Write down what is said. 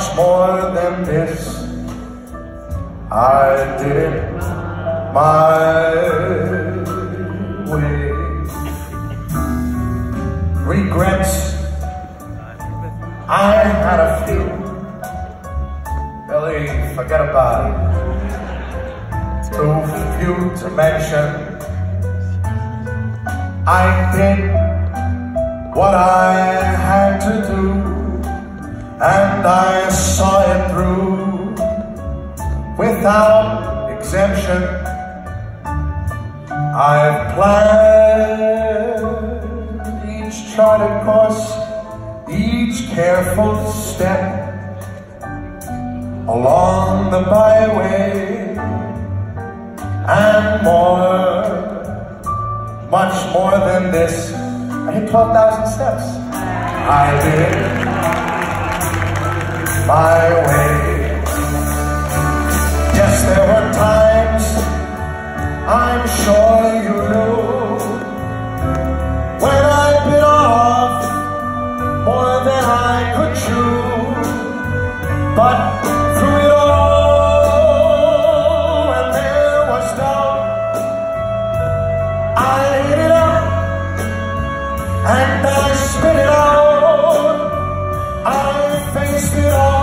much more than this. I did it my way. Regrets, I had a few. Billy, forget about it. Too few to mention. I did what I had to do, and I saw it through without exemption. I've planned each charted course, each careful step along the byway, and more, much more than this. I hit 12,000 steps. I did my way. Yes, there were times, I'm sure you know, when I bit off more than I could chew. But through it all, when there was doubt, I it up and I spit it out. I faced it all.